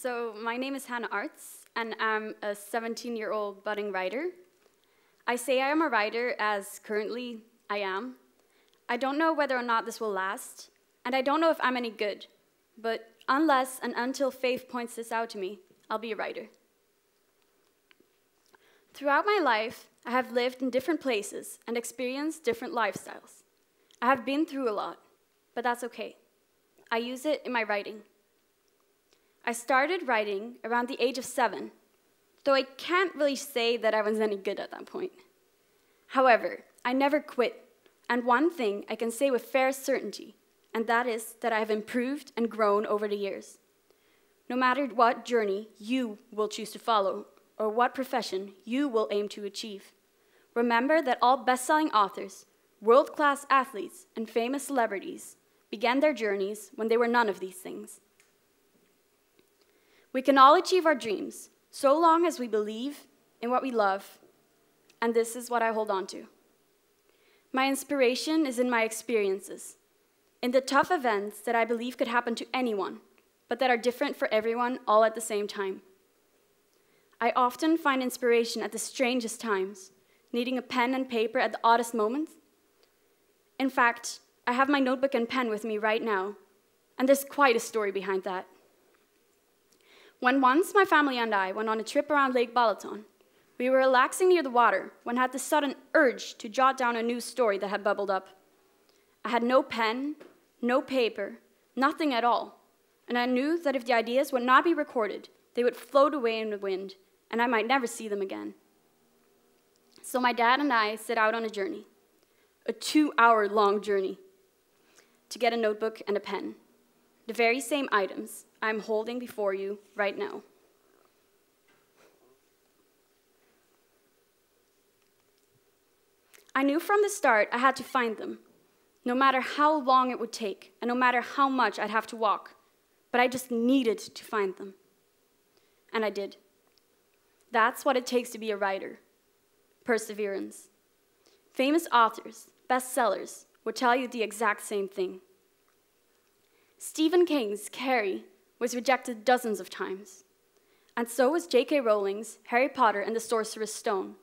So, my name is Hanne Arts, and I'm a 17 year old budding writer. I say I am a writer as currently I am. I don't know whether or not this will last, and I don't know if I'm any good, but unless and until faith points this out to me, I'll be a writer. Throughout my life, I have lived in different places and experienced different lifestyles. I have been through a lot, but that's okay. I use it in my writing. I started writing around the age of seven, though I can't really say that I was any good at that point. However, I never quit, and one thing I can say with fair certainty, and that is that I have improved and grown over the years. No matter what journey you will choose to follow, or what profession you will aim to achieve, remember that all best selling authors, world class athletes, and famous celebrities began their journeys when they were none of these things. We can all achieve our dreams so long as we believe in what we love, and this is what I hold on to. My inspiration is in my experiences, in the tough events that I believe could happen to anyone, but that are different for everyone all at the same time. I often find inspiration at the strangest times, needing a pen and paper at the oddest moments. In fact, I have my notebook and pen with me right now, and there's quite a story behind that. When once my family and I went on a trip around Lake Balaton, we were relaxing near the water when I had the sudden urge to jot down a new story that had bubbled up. I had no pen, no paper, nothing at all, and I knew that if the ideas would not be recorded, they would float away in the wind, and I might never see them again. So my dad and I set out on a journey, a two hour long journey, to get a notebook and a pen, the very same items I'm holding before you right now. I knew from the start I had to find them, no matter how long it would take, and no matter how much I'd have to walk. But I just needed to find them. And I did. That's what it takes to be a writer perseverance. Famous authors, bestsellers, would tell you the exact same thing. Stephen King's Carrie was rejected dozens of times. And so was J.K. Rowling's Harry Potter and the Sorcerer's Stone.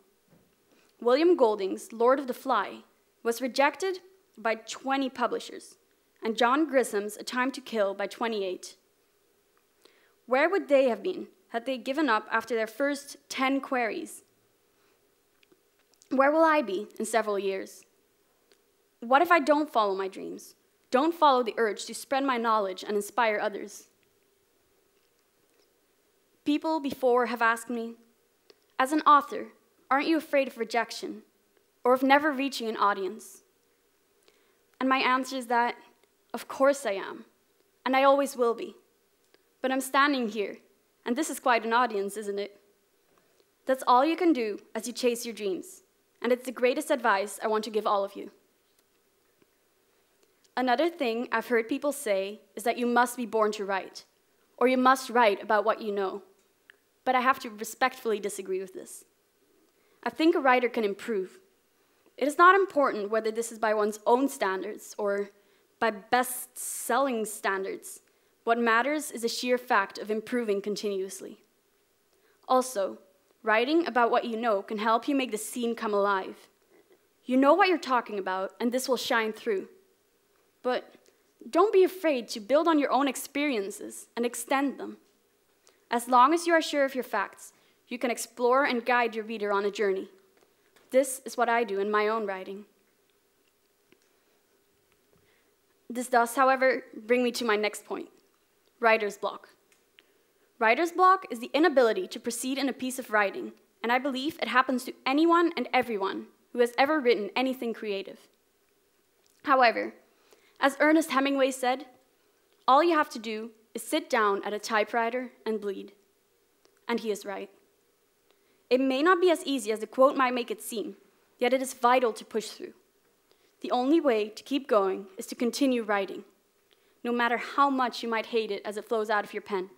William Golding's Lord of the Fly was rejected by 20 publishers, and John Grisham's A Time to Kill by 28. Where would they have been had they given up after their first 10 queries? Where will I be in several years? What if I don't follow my dreams? Don't follow the urge to spread my knowledge and inspire others? People before have asked me, as an author, aren't you afraid of rejection or of never reaching an audience? And my answer is that, of course I am, and I always will be. But I'm standing here, and this is quite an audience, isn't it? That's all you can do as you chase your dreams, and it's the greatest advice I want to give all of you. Another thing I've heard people say is that you must be born to write, or you must write about what you know but I have to respectfully disagree with this. I think a writer can improve. It is not important whether this is by one's own standards or by best selling standards. What matters is the sheer fact of improving continuously. Also, writing about what you know can help you make the scene come alive. You know what you're talking about, and this will shine through. But don't be afraid to build on your own experiences and extend them. As long as you are sure of your facts, you can explore and guide your reader on a journey. This is what I do in my own writing. This does, however, bring me to my next point writer's block. Writer's block is the inability to proceed in a piece of writing, and I believe it happens to anyone and everyone who has ever written anything creative. However, as Ernest Hemingway said, all you have to do is sit down at a typewriter and bleed. And he is right. It may not be as easy as the quote might make it seem, yet it is vital to push through. The only way to keep going is to continue writing, no matter how much you might hate it as it flows out of your pen.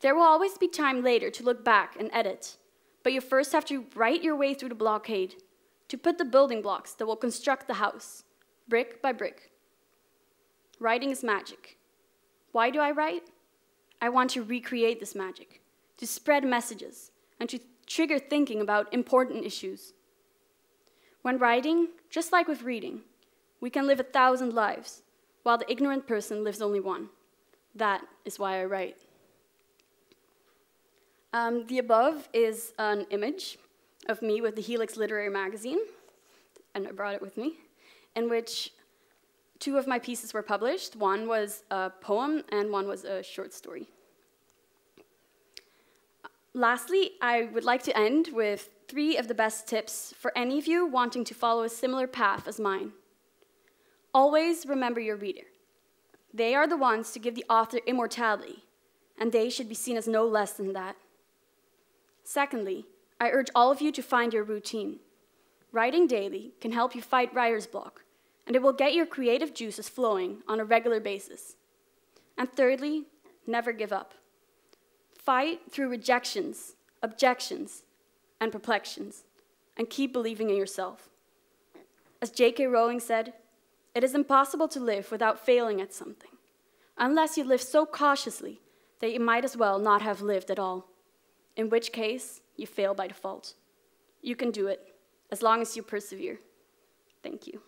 There will always be time later to look back and edit, but you first have to write your way through the blockade, to put the building blocks that will construct the house, brick by brick. Writing is magic. Why do I write? I want to recreate this magic, to spread messages, and to trigger thinking about important issues. When writing, just like with reading, we can live a thousand lives, while the ignorant person lives only one. That is why I write. Um, the above is an image of me with the Helix Literary Magazine, and I brought it with me, in which two of my pieces were published. One was a poem, and one was a short story. Lastly, I would like to end with three of the best tips for any of you wanting to follow a similar path as mine. Always remember your reader. They are the ones to give the author immortality, and they should be seen as no less than that. Secondly, I urge all of you to find your routine. Writing daily can help you fight writer's block, and it will get your creative juices flowing on a regular basis. And thirdly, never give up. Fight through rejections, objections, and perplexions, and keep believing in yourself. As J.K. Rowling said, it is impossible to live without failing at something, unless you live so cautiously that you might as well not have lived at all in which case you fail by default. You can do it, as long as you persevere. Thank you.